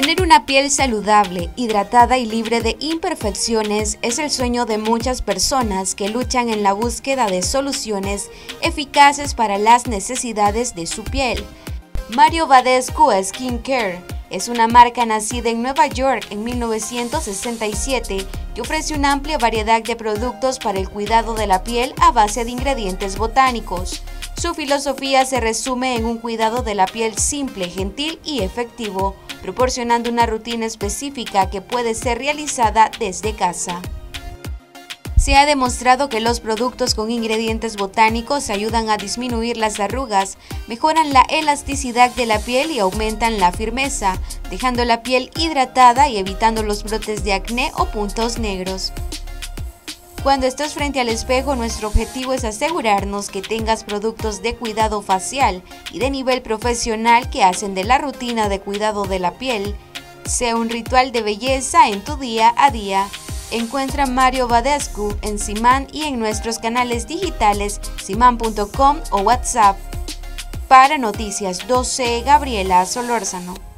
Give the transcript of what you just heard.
Tener una piel saludable, hidratada y libre de imperfecciones es el sueño de muchas personas que luchan en la búsqueda de soluciones eficaces para las necesidades de su piel. Mario Badescu Skin Care es una marca nacida en Nueva York en 1967 que ofrece una amplia variedad de productos para el cuidado de la piel a base de ingredientes botánicos. Su filosofía se resume en un cuidado de la piel simple, gentil y efectivo, proporcionando una rutina específica que puede ser realizada desde casa. Se ha demostrado que los productos con ingredientes botánicos ayudan a disminuir las arrugas, mejoran la elasticidad de la piel y aumentan la firmeza, dejando la piel hidratada y evitando los brotes de acné o puntos negros. Cuando estás frente al espejo, nuestro objetivo es asegurarnos que tengas productos de cuidado facial y de nivel profesional que hacen de la rutina de cuidado de la piel sea un ritual de belleza en tu día a día. Encuentra Mario Badescu en Simán y en nuestros canales digitales simán.com o WhatsApp. Para Noticias 12, Gabriela Solórzano.